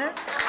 Ajá.